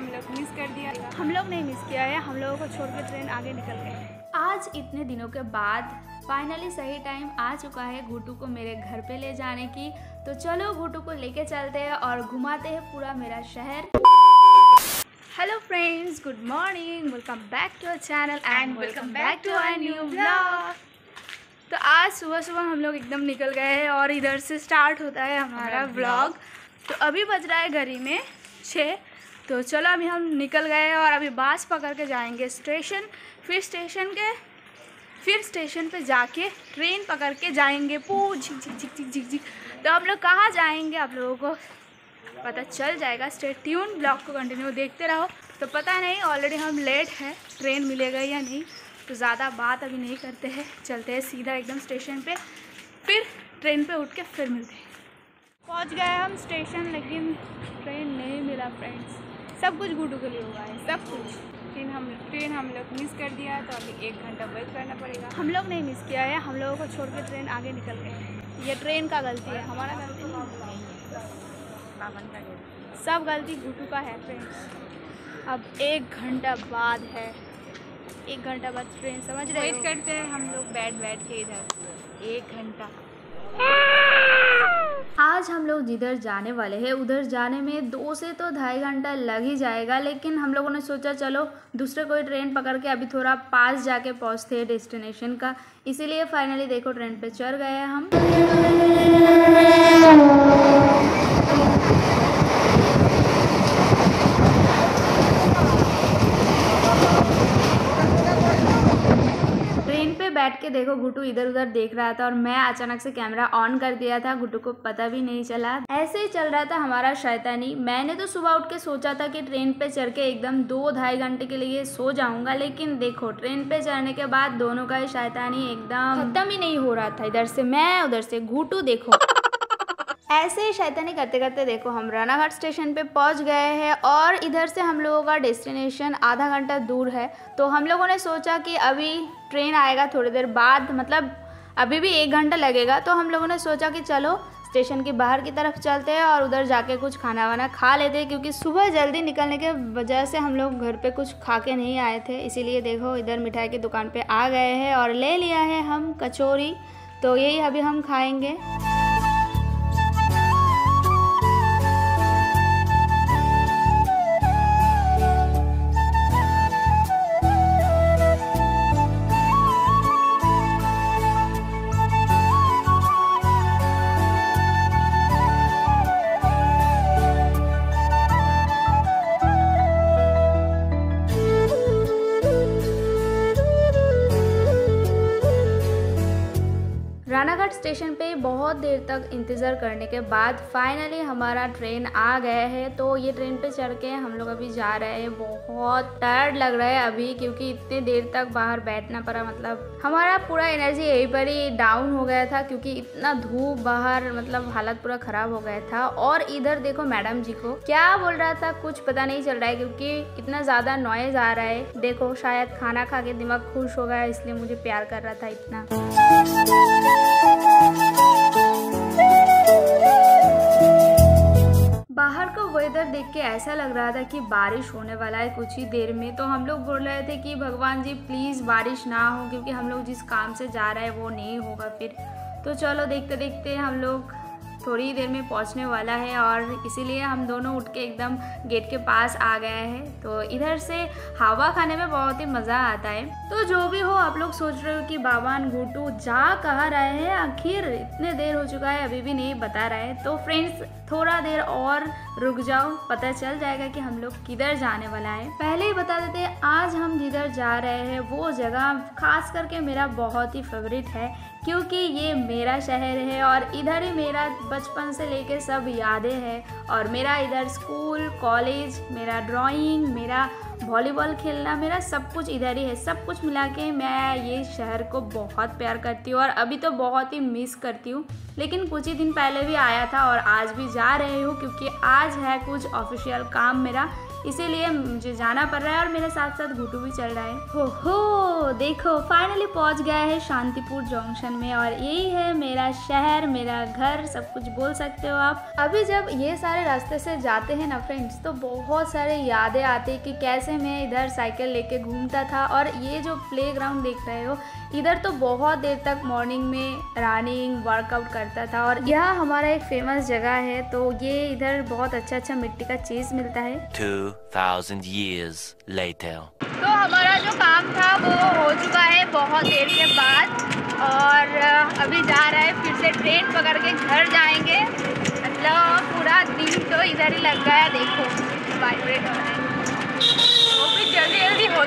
हम लोग मिस कर दिया। हम लोग नहीं मिस किया है हम लोगों को छोड़ के ट्रेन आगे निकल गए। आज इतने दिनों के बाद फाइनली सही टाइम आ चुका है घुटू को मेरे घर पे ले जाने की। तो चलो घुटू को लेके चलते हैं और घुमाते हैं पूरा मेरा शहर। Hello friends good morning welcome back to our channel and welcome back to our new blog तो आज सुबह सुबह हम लोग एकदम निकल गए हैं और इधर से स्टार्ट होता है हमारा ब्लॉग तो अभी बज रहा है घड़ी में छः। तो चलो अभी हम निकल गए और अभी बास पकड़ के जाएँगे स्टेशन, फिर स्टेशन के, फिर स्टेशन पे जाके ट्रेन पकड़ के जाएँगे। पू, झिक झिक झिक झिक झिक झिक। तो हम लोग कहाँ जाएँगे आप लोगों को? पता चल जाएगा। स्टे ट्यून ब्लॉग को कंटिन्यू देखते रहो। तो पता नहीं ऑलरेडी हम लेट हैं। ट्रेन मिलेगा या नहीं तो ज़्यादा बात अभी नहीं करते हैं। चलते हैं सीधा एकदम स्टेशन पे, फिर ट्रेन पे उठ के फिर मिलते हैं। पहुँच गए हम स्टेशन, लेकिन ट्रेन नहीं मिला फ्रेंड्स सब कुछ गुडू के लिए हुआ है सब कुछ। ट्रेन हम ट्रेन हम लोग मिस कर दिया है तो अभी एक घंटा वेट करना पड़ेगा। हम लोग नहीं मिस किया है हम लोगों को छोड़ के ट्रेन आगे निकल गए ये ट्रेन का गलती है हमारा गलती नहीं बावन सब गलती गुटू का है फ्रेंड्स अब एक घंटा बाद है। एक घंटा बाद ट्रेन समझ रहे वेट करते हैं हम लोग बैठ बैठ के इधर। एक घंटा। आज हम लोग जिधर जाने वाले हैं, उधर जाने में दो से तो ढाई घंटा लग ही जाएगा, लेकिन हम लोगों ने सोचा चलो दूसरे कोई ट्रेन पकड़ के अभी थोड़ा पास जाके पहुँचते हैं डेस्टिनेशन का। इसीलिए फाइनली देखो ट्रेन पे चढ़ गए हम ट्रेन बैठ के देखो, गुटू इधर उधर देख रहा था और मैं अचानक से कैमरा ऑन कर दिया था, गुटू को पता भी नहीं चला। ऐसे ही चल रहा था हमारा शैतानी। मैंने तो सुबह उठ के सोचा था कि ट्रेन पे चढ़ के एकदम दो ढाई घंटे के लिए सो जाऊँगा, लेकिन देखो ट्रेन पे चढ़ने के बाद दोनों का ही शैतानी एकदम खत्म ही नहीं हो रहा था। इधर से मैं, उधर से घुटू देखो। ऐसे ही शैतानी करते करते देखो, हम रानाघाट स्टेशन पे पहुँच गए हैं और इधर से हम लोगों का डेस्टिनेशन आधा घंटा दूर है। तो हम लोगों ने सोचा कि अभी ट्रेन आएगा थोड़ी देर बाद मतलब अभी भी एक घंटा लगेगा तो हम लोगों ने सोचा कि चलो स्टेशन के बाहर की तरफ़ चलते हैं और उधर जाके कुछ खाना वाना खा लेते क्योंकि सुबह जल्दी निकलने के वजह से हम लोग घर पे कुछ खा के नहीं आए थे। इसीलिए देखो, इधर मिठाई की दुकान पे आ गए हैं और ले लिया है हम कचौरी। तो यही अभी हम खाएँगे। रानाघाट स्टेशन पे बहुत देर तक इंतज़ार करने के बाद फाइनली हमारा ट्रेन आ गया है। तो ये ट्रेन पे चढ़ के हम लोग अभी जा रहे हैं। बहुत टायर्ड लग रहा है अभी, क्योंकि इतने देर तक बाहर बैठना पड़ा। मतलब हमारा पूरा एनर्जी यहीं पर ही डाउन हो गया था, क्योंकि इतना धूप बाहर मतलब हालत पूरा ख़राब हो गया था। और इधर देखो मैडम जी को, क्या बोल रहा था? कुछ पता नहीं चल रहा है, क्योंकि इतना ज़्यादा नॉइज़ आ रहा है। देखो, शायद खाना खा के दिमाग खुश हो गया, इसलिए मुझे प्यार कर रहा था इतना। बाहर का वेदर देख के ऐसा लग रहा था कि बारिश होने वाला है कुछ ही देर में। तो हम लोग बोल रहे थे कि भगवान जी प्लीज़ बारिश ना हो, क्योंकि हम लोग जिस काम से जा रहे हैं वो नहीं होगा फिर। तो चलो देखते देखते हम लोग थोड़ी ही देर में पहुँचने वाला है और इसीलिए हम दोनों उठ के एकदम गेट के पास आ गए हैं। तो इधर से हवा खाने में बहुत ही मज़ा आता है। तो जो भी हो, आप लोग सोच रहे हो कि बाबान गुटू जा कहा रहे हैं? आखिर इतने देर हो चुका है, अभी भी नहीं बता रहा है। तो फ्रेंड्स थोड़ा देर और रुक जाओ, पता चल जाएगा कि हम लोग किधर जाने वाला है। पहले ही बता देते हैं, आज हम जिधर जा रहे हैं, वो जगह खास करके मेरा बहुत ही फेवरेट है, क्योंकि ये मेरा शहर है और इधर ही मेरा बचपन से लेके सब यादें हैं और मेरा इधर स्कूल कॉलेज मेरा ड्राइंग मेरा वॉलीबॉल खेलना मेरा सब कुछ इधर ही है, सब कुछ मिला के मैं ये शहर को बहुत प्यार करती हूँ और अभी तो बहुत ही मिस करती हूँ। लेकिन कुछ ही दिन पहले भी आया था और आज भी जा रही हूँ क्योंकि आज है कुछ ऑफिशियल काम मेरा। इसीलिए मुझे जाना पड़ रहा है और मेरे साथ साथ घुटू भी चल रहा है। हो हो देखो फाइनली पहुँच गया है शांतिपुर जंक्शन में और यही है मेरा शहर मेरा घर सब कुछ बोल सकते हो आप। अभी जब ये सारे रास्ते से जाते हैं ना फ्रेंड्स तो बहुत सारे यादें आती कि कैसे मैं इधर साइकिल लेके घूमता था और ये जो प्ले ग्राउंड देख रहे हो इधर तो बहुत देर तक मॉर्निंग में रनिंग वर्कआउट करता था और यह हमारा एक फ़ेमस जगह है तो ये इधर बहुत अच्छा अच्छा मिट्टी का चीज़ मिलता है। 2,000 years later. तो हमारा जो काम था वो हो चुका है बहुत देर के बाद और अभी जा रहा है फिर से ट्रेन पकड़ के घर जाएँगे। मतलब पूरा दिन तो इधर ही लग गया देखो। वाइब्रेट हो रहा है। वो भी जल्दी जल्दी होता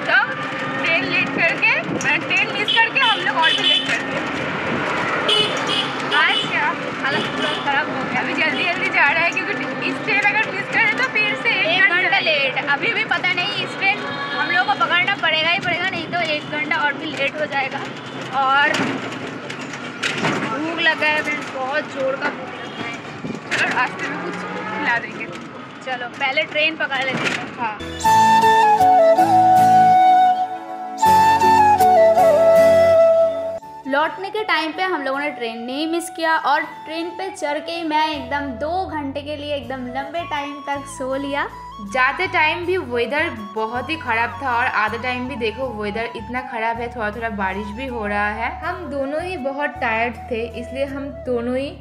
और भी लेट हो जाएगा और भूख लगा है फ्रेंड्स बहुत ज़ोर का भूख लगा है। और रास्ते में कुछ खिला देंगे। चलो, पहले ट्रेन पकड़ लेते हैं। हाँ। लौटने के टाइम पे हम लोगों ने ट्रेन नहीं मिस किया और ट्रेन पे चढ़ के ही मैं एकदम दो घंटे के लिए एकदम लंबे टाइम तक सो लिया। जाते टाइम भी वेदर बहुत ही ख़राब था और आधे टाइम भी देखो वेदर इतना ख़राब है थोड़ा थोड़ा बारिश भी हो रहा है। हम दोनों ही बहुत टायर्ड थे इसलिए हम दोनों ही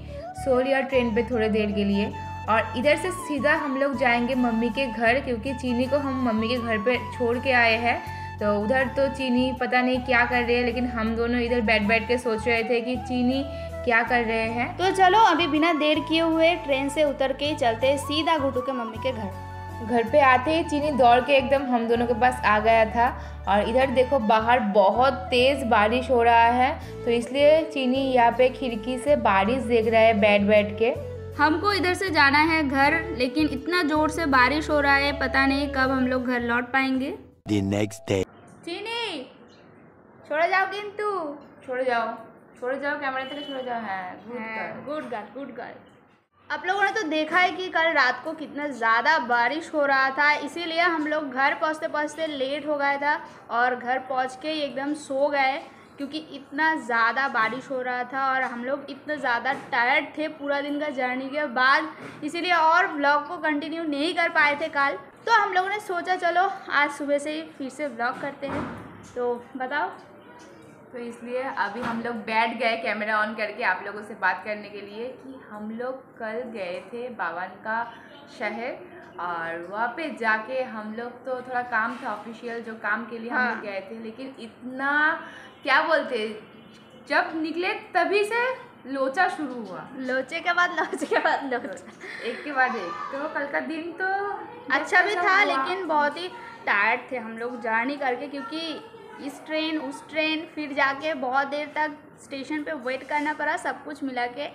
सो लिया ट्रेन पे थोड़ी देर के लिए। और इधर से सीधा हम लोग जाएँगे मम्मी के घर क्योंकि चीनी को हम मम्मी के घर पे छोड़ के आए हैं। तो उधर तो चीनी पता नहीं क्या कर रही है लेकिन हम दोनों इधर बैठ बैठ के सोच रहे थे कि चीनी क्या कर रहे हैं। तो चलो अभी बिना देर किए हुए ट्रेन से उतर के ही चलते सीधा गुटू के मम्मी के घर। घर पे आते ही चीनी दौड़ के एकदम हम दोनों के पास आ गया था और इधर देखो बाहर बहुत तेज़ बारिश हो रहा है तो इसलिए चीनी यहाँ पे खिड़की से बारिश देख रहा है बैठ बैठ के। हमको इधर से जाना है घर लेकिन इतना ज़ोर से बारिश हो रहा है पता नहीं कब हम लोग घर लौट पाएँगे। The next day. चीनी छोड़ जाओ किंतु छोड़ जाओ छोड़ जाओ कैमरे থেকে छोड़ जाओ হ্যাঁ good girl। Good girl good girl आप लोगों ने तो देखा है कि कल रात को कितना ज़्यादा बारिश हो रहा था इसीलिए हम लोग घर पहुँचते पहुँचते लेट हो गया था और घर पहुँच के ही एकदम सो गए क्योंकि इतना ज़्यादा बारिश हो रहा था और हम लोग इतना ज़्यादा टायर्ड थे, पूरा दिन का जर्नी के बाद। इसीलिए और ब्लॉग को कंटिन्यू नहीं कर पाए थे कल। तो हम लोगों ने सोचा, चलो आज सुबह से ही फिर से ब्लॉग करते हैं। तो बताओ। तो इसलिए अभी हम लोग बैठ गए कैमरा ऑन करके आप लोगों से बात करने के लिए कि हम लोग कल गए थे बावन का शहर और वहाँ पे जाके हम लोग तो थोड़ा काम था ऑफिशियल जो काम के लिए हाँ। हम। गए थे लेकिन इतना क्या बोलते जब निकले तभी से लोचा शुरू हुआ लोचे के बाद लोचे के बाद लोचा एक के बाद एक तो कल का दिन तो अच्छा भी था लेकिन बहुत ही टायर्ड थे हम लोग जर्नी करके क्योंकि इस ट्रेन उस ट्रेन फिर जाके बहुत देर तक स्टेशन पे वेट करना पड़ा सब कुछ मिला के।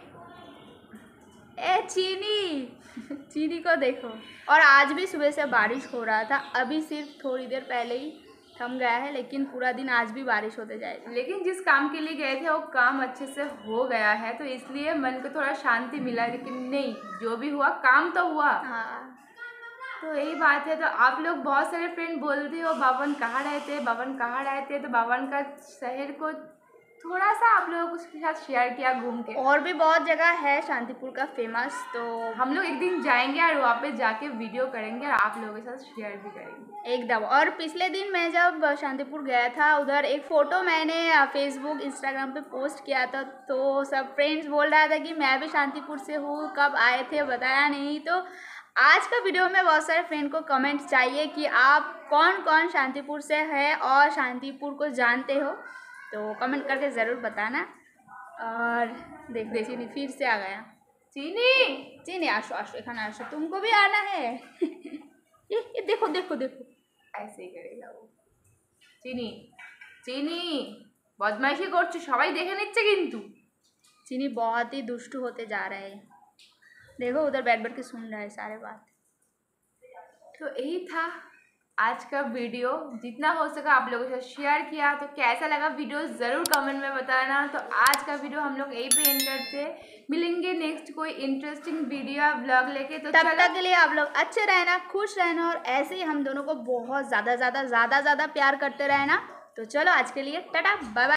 ए चीनी! चीनी को देखो। और आज भी सुबह से बारिश हो रहा था। अभी सिर्फ़ थोड़ी देर पहले ही थम गया है लेकिन पूरा दिन आज भी बारिश होते जाएगा लेकिन जिस काम के लिए गए थे वो काम अच्छे से हो गया है तो इसलिए मन को थोड़ा शांति मिला लेकिन नहीं जो भी हुआ काम तो हुआ। हाँ। तो यही बात है तो आप लोग बहुत सारे फ्रेंड बोलते हो बावन कहाँ रहते हैं बावन कहाँ रहते हैं तो बावन का शहर को थोड़ा सा आप लोगों उसके साथ शेयर किया घूम के। और भी बहुत जगह है शांतिपुर का फ़ेमस तो हम लोग एक दिन जाएँगे और वहाँ पे जाके वीडियो करेंगे और आप लोगों के साथ शेयर भी करेंगे। एकदम। और पिछले दिन मैं जब शांतिपुर गया था उधर एक फ़ोटो मैंने फेसबुक इंस्टाग्राम पे पोस्ट किया था तो सब फ्रेंड्स बोल रहा था कि मैं भी शांतिपुर से हूँ कब आए थे बताया नहीं तो आज का वीडियो में बहुत सारे फ्रेंड को कमेंट चाहिए कि आप कौन कौन शांतिपुर से है और शांतिपुर को जानते हो तो कमेंट करके ज़रूर बताना और देख देखिए नहीं फिर से आ गया चीनी चीनी आशो आशो एखाने आशो तुमको भी आना है ये ये देखो देखो देखो ऐसे ही करेगा वो চিনি চিনি বদমাইশি করছো সবাই দেখে নিচ্ছে কিন্তু चीनी बहुत ही दुष्ट होते जा रहे हैं देखो उधर बैठ बैठ के सुन रहा है सारे बात। तो यही था आज का वीडियो। जितना हो सका आप लोगों से शेयर किया। तो कैसा लगा वीडियो ज़रूर कमेंट में बताना। तो आज का वीडियो हम लोग यही पे एंड करते हैं। मिलेंगे नेक्स्ट कोई इंटरेस्टिंग वीडियो या ब्लॉग लेके। तो तब तक के लिए आप लोग अच्छे रहना खुश रहना और ऐसे ही हम दोनों को बहुत ज़्यादा ज़्यादा ज़्यादा ज़्यादा प्यार करते रहना। तो चलो आज के लिए टाटा बाय बाय